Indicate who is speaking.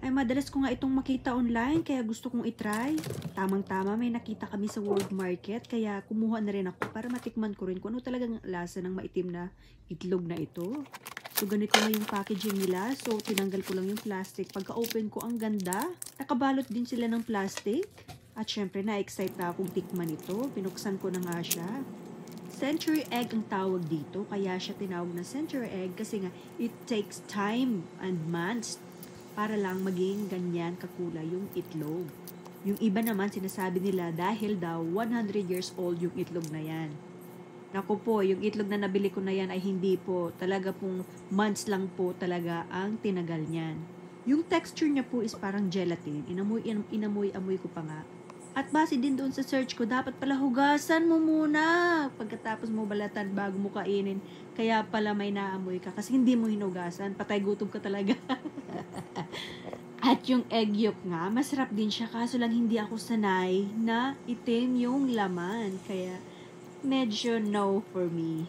Speaker 1: Ay, madalas ko nga itong makita online, kaya gusto kong itry. Tamang-tama, may nakita kami sa World Market, kaya kumuha na rin ako para matikman ko rin kung ano talagang lasa ng maitim na itlog na ito. So, ganito na yung packaging nila. So, tinanggal ko lang yung plastic. Pagka-open ko, ang ganda. Nakabalot din sila ng plastic. At syempre, na-excite na akong tikman ito. Pinuksan ko na nga siya. Century egg ang tawag dito, kaya siya tinawag na century egg kasi nga it takes time and months para lang maging ganyan kakulay yung itlog. Yung iba naman sinasabi nila dahil daw 100 years old yung itlog na yan. Naku po, yung itlog na nabili ko na yan ay hindi po. Talaga pong months lang po talaga ang tinagal niyan. Yung texture niya po is parang gelatin. Inamoy, inamoy, amoy ko pa nga. At base din doon sa search ko, dapat pala hugasan mo muna pagkatapos mo balatan bago mo kainin. Kaya pala may naamoy ka kasi hindi mo hinugasan. Patay gutom ka talaga. At yung egg yolk nga, masarap din siya kaso lang hindi ako sanay na itim yung laman. Kaya medyo no for me.